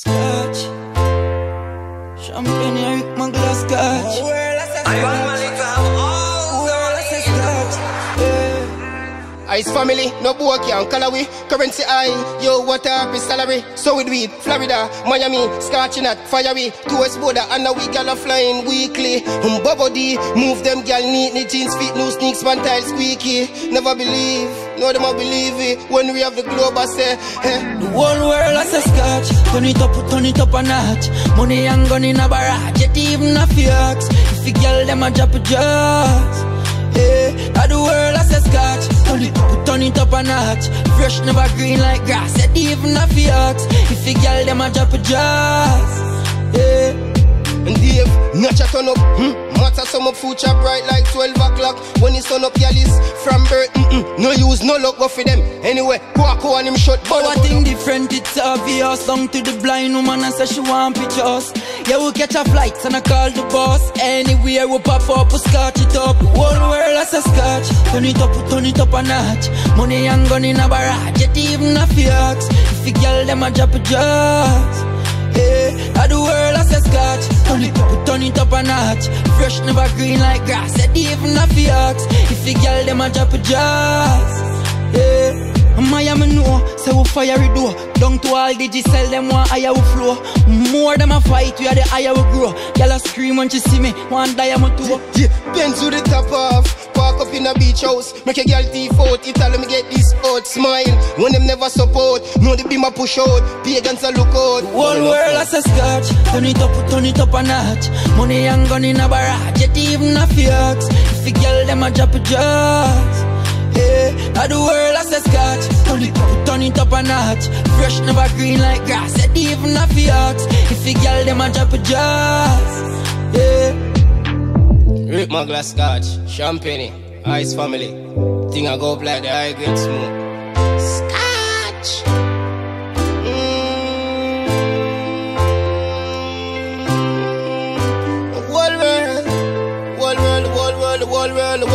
Scorch. Champagnie, Ric, my glass scotch. I want my little all World, I say Ice family, no boy can color we. Currency high, yo, what up is salary? So we do it. Florida, Miami, scorching at fiery. Towards border, and now we gal are flying weekly. Um, body, move them gal neat, neat jeans, feet, no sneaks, man, tile squeaky. Never believe, no them a believe it. When we have the globe, I say, eh. The whole world has a scorch. Turn it up, turn it up a notch. Money and gun in a barrage, yet even a fiox. If you girl them a drop a jaws. Yeah, all the world has a scorch. Turn it up, turn it up a notch. Fresh, never green like grass, yet even a fiox. If you girl them a drop a jaws. Yeah. And Dave, not a turn up, hmm? Matter some up chop bright like 12 o'clock. When it's sun up, yeah, this from birth, mm-mm. No use, no luck, but for them. Anyway, Quaco and him shut, but Our thing different, it's obvious. Song to the blind woman and say she want pictures. Yeah, we catch a flight and I call the boss. Anywhere we pop up, we scorch it up. Whole world has a scorch. Turn it up, turn it up a notch. Money and gun in a barrage, yet even a fiox. If you girl them a drop a jaws. Yeah, it up, turn it up a notch. Fresh, never green like grass, yet even a fiox. If you girl them a drop a jaws. Yeah. Miami know, say we fire it door Down to all digits, sell them one higher we flow More them a fight, we are the higher we grow Girl a scream when she see me, one diamond toe Yeah, bend to the top off. Park up in a beach house. Make a girl teeth out. You tell them get this out. Smile. When them never support. Know the a push out. Pagans a look out. Whole world has a scorch Turn it up, turn it up a notch Money and gun in a barrage, yet even a fiox If you girl them a drop a jaws Yeah, all the world has a scorch Turn it up, turn it up a notch Fresh, never green like grass, yet even a fiox If you girl them a drop a jaws Yeah Rip my glass scotch. Champagnie. Ice family. Thing I go up like the high grade smoke. world, the whole world,